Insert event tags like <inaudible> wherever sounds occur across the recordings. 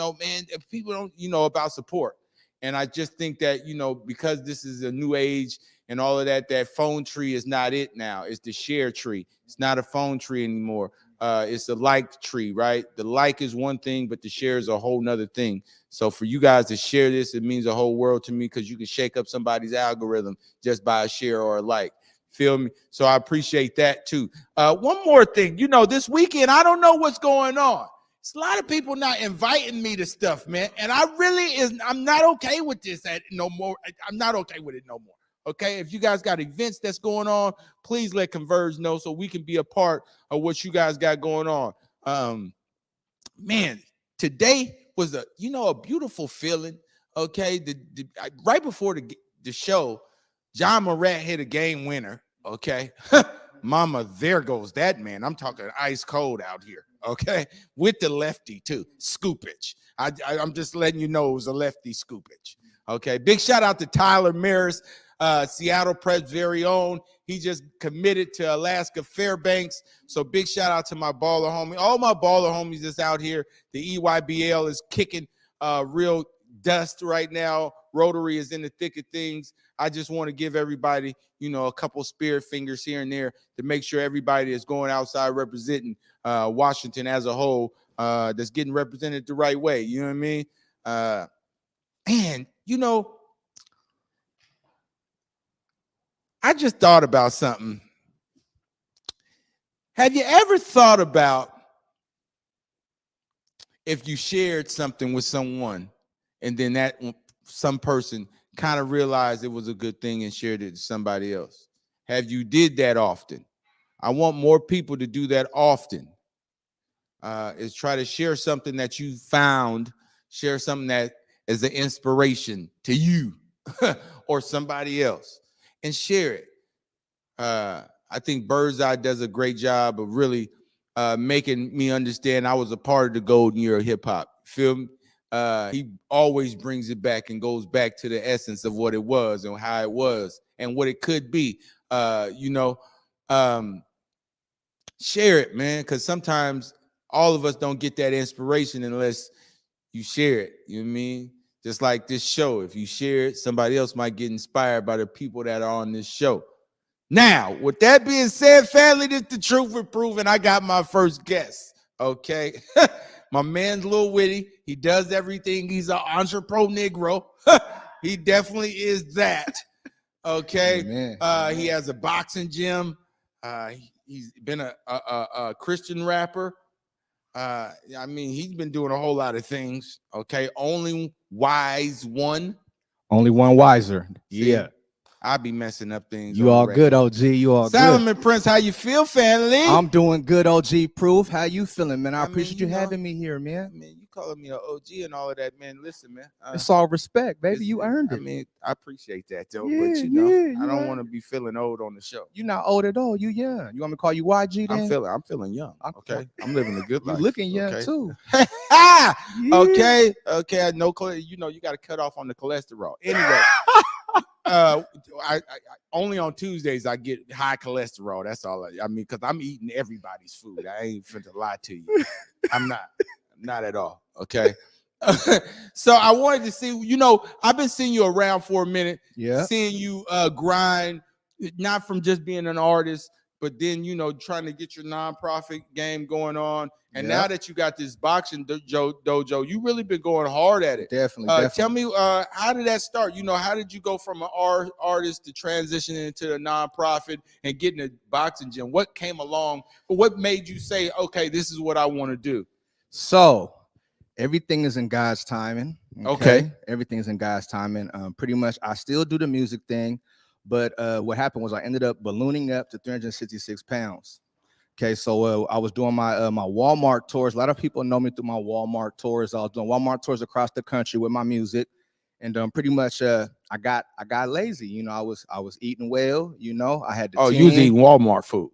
know, man, if people don't, you know, about support. And I just think that, you know, because this is a new age and all of that, that phone tree is not it now. It's the share tree. It's not a phone tree anymore. Uh, it's the like tree, right? The like is one thing, but the share is a whole nother thing. So for you guys to share this, it means a whole world to me because you can shake up somebody's algorithm just by a share or a like. Feel me? So I appreciate that too. Uh, one more thing, you know, this weekend, I don't know what's going on. It's a lot of people not inviting me to stuff, man. And I really is I'm not okay with this at no more. I'm not okay with it no more. Okay. If you guys got events that's going on, please let Converge know so we can be a part of what you guys got going on. Um, man, today was a you know a beautiful feeling. Okay, the, the right before the the show, Ja Morant hit a game winner. Okay, <laughs> mama, there goes that man. I'm talking ice cold out here. Okay, with the lefty too, scoopage. I, I am just letting you know it was a lefty scoopage. Okay, big shout out to Tyler Maris uh, Seattle Prep's very own. He just committed to Alaska Fairbanks. So big shout out to my baller homie. All my baller homies that's out here. The EYBL is kicking uh, real dust right now. Rotary is in the thick of things. I just want to give everybody, you know, a couple spirit fingers here and there to make sure everybody is going outside representing uh, Washington as a whole. Uh, that's getting represented the right way. You know what I mean? Uh, and you know, I just thought about something. Have you ever thought about if you shared something with someone and then that some person kind of realized it was a good thing and shared it to somebody else? Have you did that often? I want more people to do that often. Uh, is try to share something that you found, share something that is an inspiration to you <laughs> or somebody else and share it. Uh, I think Birdseye does a great job of really uh, making me understand I was a part of the golden year of hip hop. Feel uh, he always brings it back and goes back to the essence of what it was and how it was and what it could be. Uh, you know, um, share it, man, because sometimes all of us don't get that inspiration unless you share it. You know what I mean? Just like this show, if you share it, somebody else might get inspired by the people that are on this show. Now, with that being said, family, this the truth for proven. I got my first guest. Okay. <laughs> my man's a little witty. He does everything. He's an entrepreneur Negro. <laughs> he definitely is that. Okay. Uh, he has a boxing gym. Uh, he's been a, a, a, a Christian rapper. Uh, I mean, he's been doing a whole lot of things. Okay, only wise one. Only one Wizer. See, yeah. I be messing up things. You all good, OG. You all good. Solomon good. Prince, how you feel, family? I'm doing good, OG. Proof. How you feeling, man? I, I appreciate mean, you, you know, having me here, man. Man, you calling me an OG and all of that, man. Listen, man. Uh, it's all respect, baby. You earned it. I mean, I appreciate that, though. Yeah, but you know, yeah, I don't want to be feeling old on the show. You're not old at all. You young. You want me to call you YG? Then? I'm feeling. I'm feeling young. Okay, I'm living a good life. You looking young okay? too. <laughs> okay, okay. No, clue. you know, you got to cut off on the cholesterol. Anyway. <laughs> uh, I, I, only on Tuesdays I get high cholesterol. That's all. I, I mean, because I'm eating everybody's food. I ain't finna lie to you. I'm not, not at all. Okay. <laughs> so I wanted to see. You know, I've been seeing you around for a minute. Yeah. Seeing you uh grind, not from just being an artist, but then you know trying to get your nonprofit game going on and now that you got this boxing dojo, dojo you really been going hard at it. Definitely, uh, definitely. tell me uh, how did that start? You know how did you go from an art, artist to transition into a nonprofit and getting a boxing gym? What came along? But what made you say okay this is what i want to do so everything is in god's timing okay, okay. everything is in god's timing. Um, pretty much i still do the music thing but uh, what happened was I ended up ballooning up to 366 pounds. Okay, so uh, I was doing my uh, my Walmart tours. A lot of people know me through my Walmart tours. I was doing Walmart tours across the country with my music, and um, pretty much uh, I got I got lazy. You know, I was I was eating well. You know, I had to. Oh, you was eating Walmart food.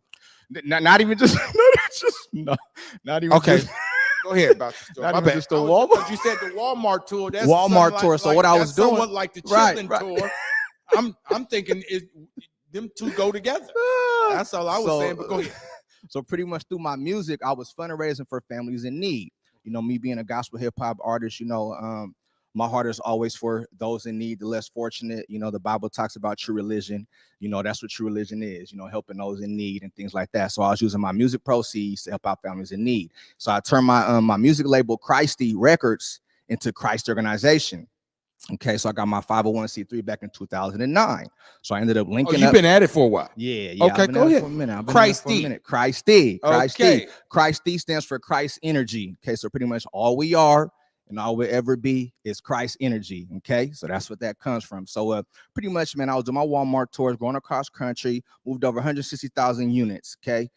Not, not even just <laughs> not just no, not even okay. Just, <laughs> Go ahead about the store. Not even just the Walmart. You said the Walmart tour. That's Walmart tour. Like, so what I was doing, like the chitlin right, right. tour. I'm I'm thinking it, them two go together. That's all I was so, saying. But go ahead. <laughs> So pretty much through my music, I was fundraising for families in need. You know, me being a gospel hip hop artist, you know, um, my heart is always for those in need, the less fortunate. You know, the Bible talks about true religion. You know, that's what true religion is, you know, helping those in need and things like that. So I was using my music proceeds to help out families in need. So I turned my um, my music label Christ-E Records into Christ Organization. Okay, so I got my 501c3 back in 2009. So I ended up Oh, linking you've up. been at it for a while. yeah, yeah. Okay, I've been go ahead. For a minute. I've been at for a Christ-E. minute. Christ-E. Christ-E. Okay. Christ stands for Christ Energy. Okay, so pretty much all we are and all we'll ever be is Christ Energy. Okay, so that's what that comes from. So, uh, pretty much, man, I was doing my Walmart tours, going across country, moved over 160,000 units. Okay,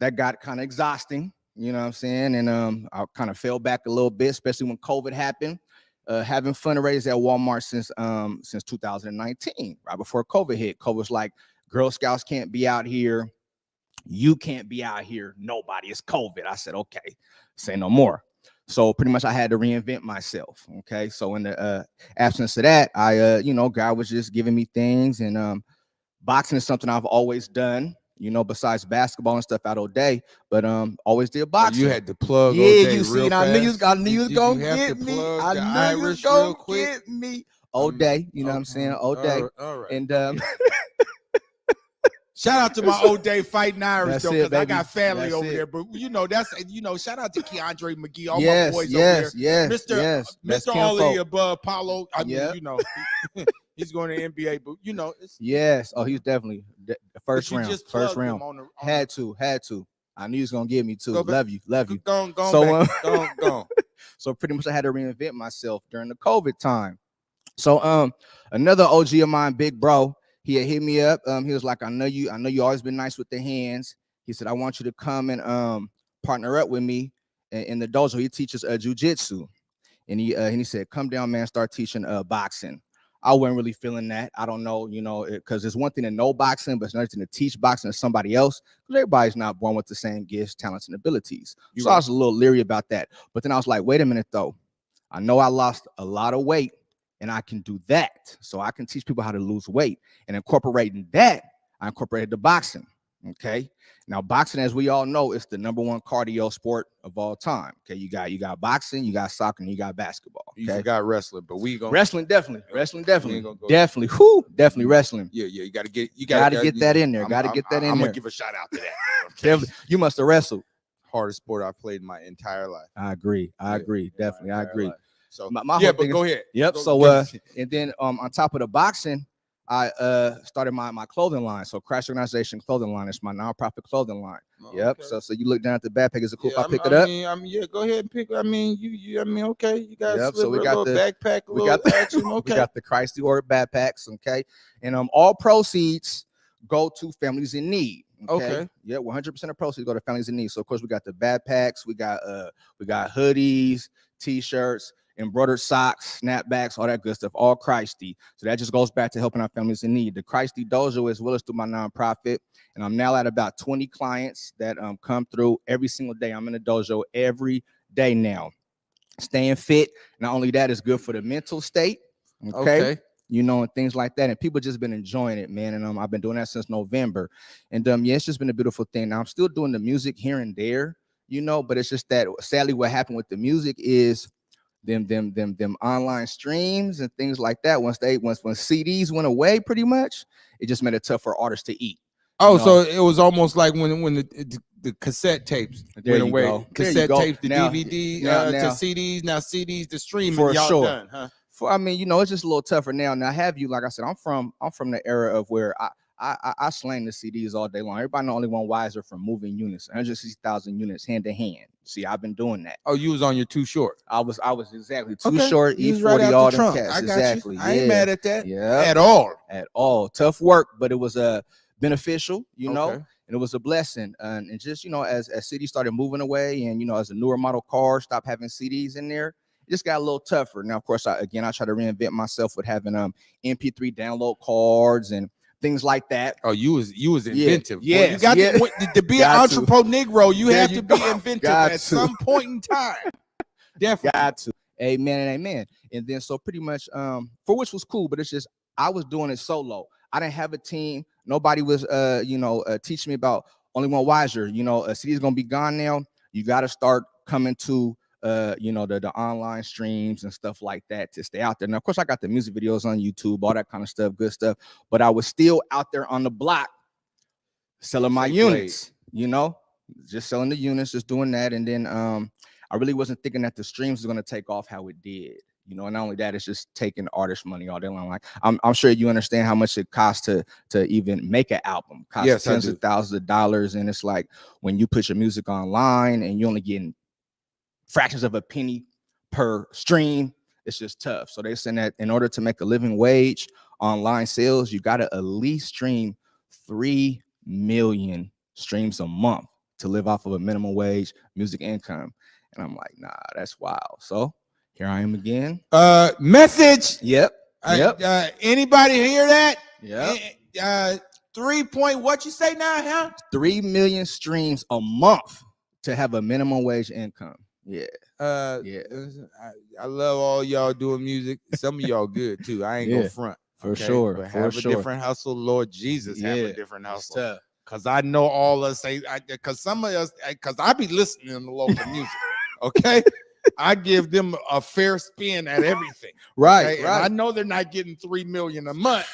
that got kind of exhausting. You know what I'm saying? And um, I kind of fell back a little bit, especially when COVID happened. Uh, having fundraised at Walmart since um since 2019, right before COVID hit. COVID was like, Girl Scouts can't be out here. You can't be out here. Nobody. It's COVID. I said, okay, say no more. So pretty much I had to reinvent myself. Okay. So in the uh, absence of that, I uh, you know, God was just giving me things and um boxing is something I've always done, you know, besides basketball and stuff out all day, but um always did boxing. you had to plug. yeah, you see, and I knew you. I knew you was gonna have get me. I knew you was gonna quick? get me. All Um, day, you know what I'm saying? All all day. right, all right. And um <laughs> <laughs> Shout out to my old day fighting Irish That's though, because I got family That's over it. there. But you know, that's you know, shout out to Keandre McGee, all my yes, boys yes, over yes, there. Mr. yes. Mr. All kinfolk. the above Paulo. I mean, you know, <laughs> he's going to NBA, but you know, it's Yes. Oh, he's definitely de- but first round. just First round. on the, on Had to, had to. I knew he was gonna give me two. Go. Love you, love you. go on, go on So, um, go on, go on. <laughs> So pretty much I had to reinvent myself during the COVID time. So um another OG of mine, big bro, he had hit me up. Um, he was like, I know you, I know you always been nice with the hands. He said, I want you to come and um partner up with me in, in the dojo. He teaches uh jujitsu. And he uh, and he said, Come down, man, start teaching uh boxing. I wasn't really feeling that. I don't know, you know, because it's one thing to know boxing, but it's another thing to teach boxing to somebody else. Because everybody's not born with the same gifts, talents, and abilities. You so I was a little leery about that. But then I was like, wait a minute though. I know I lost a lot of weight and I can do that. So I can teach people how to lose weight. And incorporating that, I incorporated the boxing. Okay. Now, boxing, as we all know, is the number one cardio sport of all time. Okay. You got you got boxing, you got soccer, and you got basketball. You got wrestling, but we going Wrestling, definitely. Wrestling, definitely. go- Definitely. Whoo, definitely wrestling. Yeah, yeah, you got to get you Gotta got get that in there. Gotta get that in there. I'm there. gonna give a shout out to that. <laughs> Definitely. You must have wrestled. Hardest sport I've played in my entire life. I agree. I agree. in my Definitely. I agree. life. So My, my yeah, whole but thing is- go ahead. Yep. Go- So uh and then um on top of the boxing, I uh started my my clothing line. So Christ-E Organization Clothing Line. is my nonprofit clothing line. Oh, Yep. okay. So so you look down at the backpack. Is it cool Yeah, if I I'm- pick it I up? Mean, I mean, yeah, go ahead and pick. I mean, you, you I mean, okay, you got Yep, a so we got the- backpack, we got the- action. <laughs> We Okay, got the Christ-E Order backpacks. Okay. And um all proceeds go to families in need. Okay. Yeah, 100% of proceeds go to families in need. So of course we got the backpacks, we got uh we got hoodies, t-shirts, embroidered socks, snapbacks, all that good stuff, all Christ-E. So that just goes back to helping our families in need. The Christ-E Dojo as well as through my nonprofit. And I'm now at about 20 clients that um come through every single day. I'm in the dojo every day now. Staying fit. Not only that is good for the mental state. okay okay. you know, and things like that. And people just been enjoying it, man. And um, I've been doing that since November. And um, yeah, it's just been a beautiful thing. Now I'm still doing the music here and there, you know, but it's just that sadly what happened with the music is them, them, them, them online streams and things like that. Once they once when CDs went away, pretty much, it just made it tough for artists to eat. Oh, know. so it was almost like when when the the, the cassette tapes There went away. go. Cassette tapes, the Now- DVD now- uh, now- to CDs, now CDs to streaming. For y'all sure. done, huh? For I mean, you know, it's just a little tougher now. Now, have you, like I said, I'm from I'm from the era of where I I I, I slang the CDs all day long. Everybody know only one Wizer from moving units, 160,000 units hand to hand. See, I've been doing that. Oh, you was on your too short. I was I was exactly too Okay, short. you E40 right out all the them cats. I got exactly. you. I ain't mad at that yeah, at all. at all. Tough work, but it was uh beneficial, you know, Okay. and it was a blessing. And, and just you know, as as CDs started moving away, and you know, as the newer model cars stopped having CDs in there, it just got a little tougher. Now, of course, I, again, I try to reinvent myself with having um MP3 download cards and things like that. Oh, you was you was Yeah, inventive. Boy, you got yeah. to, to be <laughs> an Got to. entrepreneur Negro. You There have you to be go. inventive Got at to. some point in time. <laughs> Definitely. Got to. Amen and amen. And then so pretty much um for which was cool, but it's just I was doing it solo. I didn't have a team. Nobody was uh you know uh, teaching me about only one Wizer. You know, a CDs gonna be gone now. You got to start coming to uh, you know, the the online streams and stuff like that to stay out there. Now, of course, I got the music videos on YouTube, all that kind of stuff, good stuff. But I was still out there on the block selling my units, you know, just selling the units, just doing that. And then um, I really wasn't thinking that the streams was gonna take off how it did. You know, and not only that, it's just taking artist money all day long. Like I'm, I'm sure you understand how much it costs to to even make an album. Costs Yes, tens of thousands of dollars, and it's like when you put your music online and you're only getting fractions of a penny per stream, it's just tough. So they're saying that in order to make a living wage online sales, you got to at least stream three million streams a month to live off of a minimum wage music income. And I'm like, nah, that's wild. So here I am again. Uh, message. Yep. Uh, Yep. uh, anybody hear that? Yep. Eh, Uh, three point. What you say now, huh? Three million streams a month to have a minimum wage income. Yeah. Uh, Yeah. I, I love all y'all doing music. Some of y'all good too. I ain't Yeah, gonna front for sure, But for have sure. a different hustle, Lord Jesus. Have a different hustle. Cause I know all us say, cause some of us, cause I be listening to local music. Okay, <laughs> I give them a fair spin at everything. Right. okay? And I know they're not getting three million a month,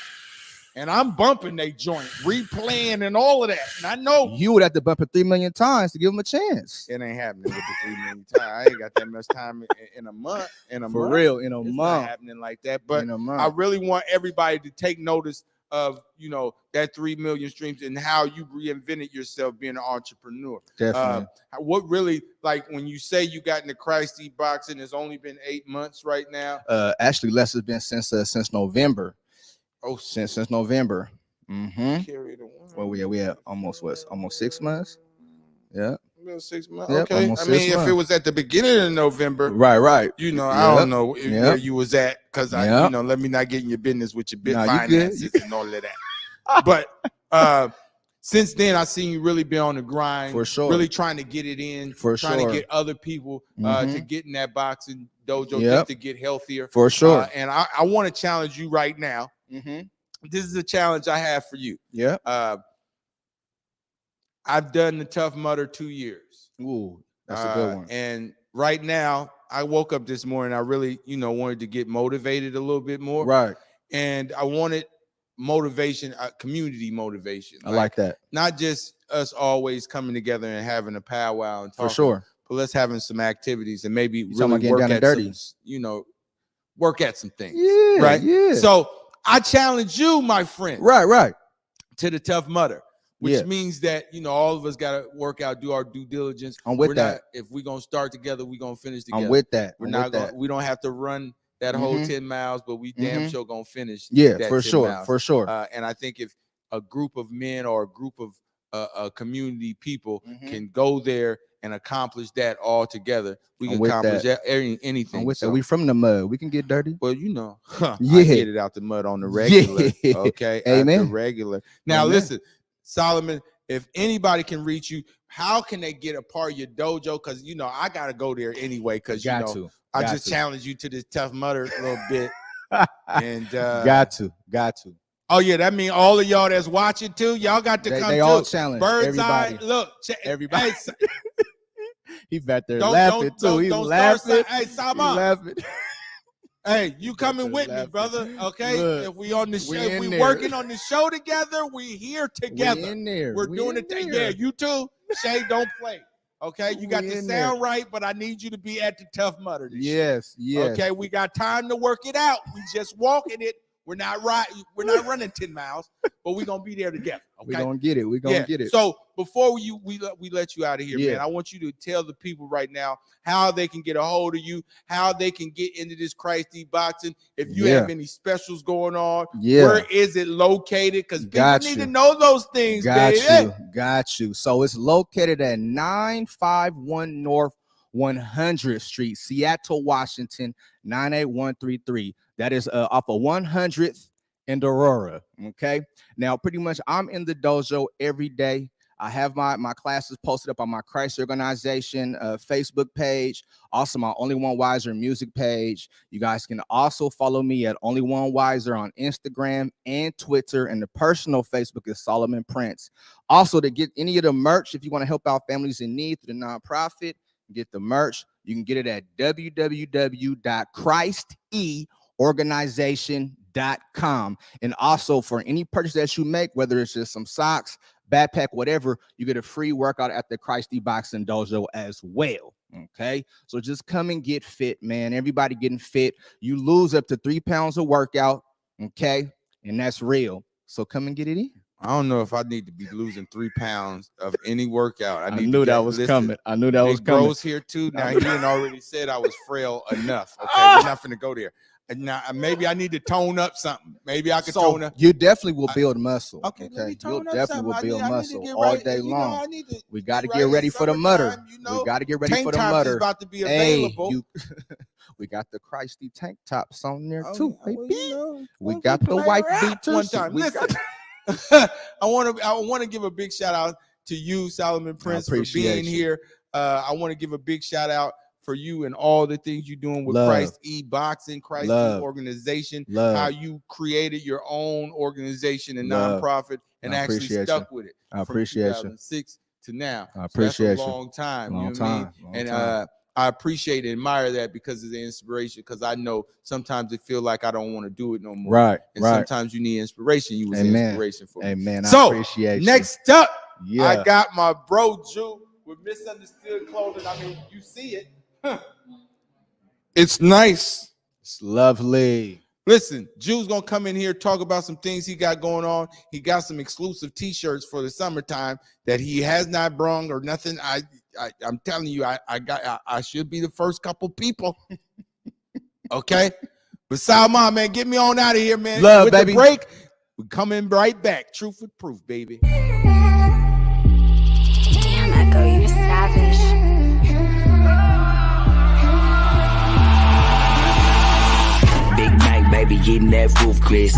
and I'm bumping they joint, replaying and all of that. And I know You would have to bump it three million times to give them a chance. it ain't happening with the three million times. I ain't got that much time in, in a month. In a For month, real, in a it's not month. happening like that. But in a I really want everybody to take notice of you know that three million streams and how you reinvented yourself being an entrepreneur. Definitely. how- what really like when you say you got into Christ-E boxing? It's only been eight months right now. uh, actually, less has been since uh, since November. Oh, Since since November. Mm-hmm. carry the one. Well, we we had almost what almost six months. Yeah. Six months. Yep, okay. I mean, if it was at the beginning of November, Right. Right. you know, I don't know if- yep. where you was at because I, you know, let me not get in your business with your big Nah, finances and all of that. but <laughs> uh since then, I seen you really be on the grind, For sure. really trying to get it in, For trying sure. to get other people uh, to Mhm. get in that boxing dojo, Yep. just to get healthier. For sure. Uh, and I, I want to challenge you right now. Mm-hmm. This is a challenge I have for you. Yeah. Uh, I've done the Tough Mudder two years. Ooh, that's a good Uh, one. And right now, I woke up this morning. I really, you know, wanted to get motivated a little bit more, Right. and I wanted motivation, uh, community motivation. I like that not just us always coming together and having a powwow and for sure. but let's having some activities and maybe talking about really work at dirty. some, you know, work at some things. Yeah. right? Yeah. So I challenge you, my friend, right. Right. to the Tough Mudder, which Yeah. means that you know all of us got to work out, do our due diligence. I'm with We're that. not if we're gonna start together, we're gonna finish together. I'm with that. We're I'm not gonna. that. We don't have to run that whole Mhm. ten miles, but we damn Mhm. sure gonna finish. Yeah, for 10 sure. miles. For sure. Uh, and I think if a group of men or a group of uh, uh, community people Mhm. can go there and accomplish that all together, we can accomplish that. any, anything. I'm with So- that. We from the mud. We can get dirty. well, you know, <laughs> I Yeah. get it out the mud on the regular. Yeah. <laughs> Okay. Amen. regular. Now Amen. listen, Solomon, if anybody can reach you, how can they get a part of your dojo? Because you know, I gotta go there anyway. Because you Got know, to. I got just to. challenged you to this Tough Mudder a little bit. <laughs> and uh got to. Got to. oh yeah, that mean all of y'all that's watching too, y'all got to They, come they too. all challenge. Bird's everybody. eye, look, che- Everybody. Hey, <laughs> He's back there don't, laughing don't, too. don't, don't laughing. start. Hey, Salman, laughing. <laughs> Hey, you coming there with me, brother? Okay. Look, if we on the show, we if we there. working on the show together, we here We together. in there. We're We doing in it. th- there. Yeah, you too. Shay, don't play. Okay, you got We the sound right, but I need you to be at the Tough Mudder. Yes. Yes. Okay, we got time to work it out. We just walking it. We're not right. We're not running ten miles, but we're gonna be there together. We're gonna get it. We're gonna yeah. get it. So before we you we let- we let you out of here, man, I want you to tell the people right now how they can get a hold of you, how they can get into this Christ-E boxing. If you have any specials going on, yeah. where is it located? Because people Got need you. to know those things, Got baby. you. Got you. So it's located at 951 North 100th Street, Seattle, Washington, 98133. That is uh, off of 100th and Aurora. Okay. Now, pretty much, I'm in the dojo every day. I have my my classes posted up on my Christ organization uh, Facebook page, also my Only One Wizer music page. You guys can also follow me at Only One Wizer on Instagram and Twitter, and the personal Facebook is Solomon Prince. Also, to get any of the merch, if you want to help out families in need through the nonprofit, get the merch. You can get it at www.christeorganization.com. And also for any purchase that you make, whether it's just some socks, backpack, whatever, you get a free workout at the Christ E Boxing Dojo as well. Okay, so just come and get fit, man. Everybody getting fit. You lose up to three pounds of workout. Okay, and that's real. So come and get it in. I don't know if I need to be losing three pounds of any workout. I, I, knew that was listen, coming. I knew that was coming. Bro's here too. Now he didn't already said I was frail enough. <laughs> Okay, we're not gonna go there. And now uh, maybe I need to tone up something. Maybe I could So tone up. you definitely will build muscle. Okay, Okay, let me you'll tone up definitely something. will build I need muscle all day you know, long. Need to we got to get get ready for the Mudder. You know, we got to get ready for the Mudder. about to be available. Hey, you, <laughs> we got the Christ-E tank tops on there Oh, too, yeah, well, baby. you know, We got the white beaters. One time, listen. <laughs> I want to. I want to give a big shout out to you, Solomon Prince, for being you. here. Uh, I want to give a big shout out for you and all the things you're doing with Love. Christ E Boxing, Christ E Organization. Love. How you created your own organization and Love. nonprofit and I actually appreciate stuck with it. I from appreciate you. 2006 to now. I So appreciate a you. long time. Long you know what I mean? time. long and time. uh I appreciate and admire that because of the inspiration. Because I know sometimes it feel like I don't want to do it no more. right, And right. sometimes you need inspiration. You was Amen. inspiration for me. Amen. I So, appreciate you. Next up, yeah. I got my bro Jew with misunderstood clothing. I mean, you see it. Huh. It's nice. it's lovely. Listen, Jew's gonna come in here talk about some things he got going on. He got some exclusive T-shirts for the summertime that he has not brung or nothing. I, I I'm telling you, I, I got I, I should be the first couple people. <laughs> okay, but Salman, man, get me on out of here, man. Love, With baby. The break, we coming right back. Truth with proof, baby. Damn, Echo, you savage. Baby, getting that roof, Chris.